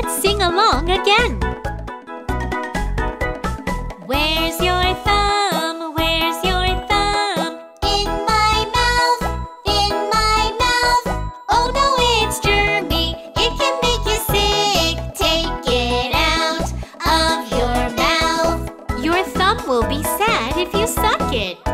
Let's sing along again. Where's your thumb? Where's your thumb? In my mouth, in my mouth. Oh no, it's germy. It can make you sick. Take it out of your mouth. Your thumb will be sad if you suck it.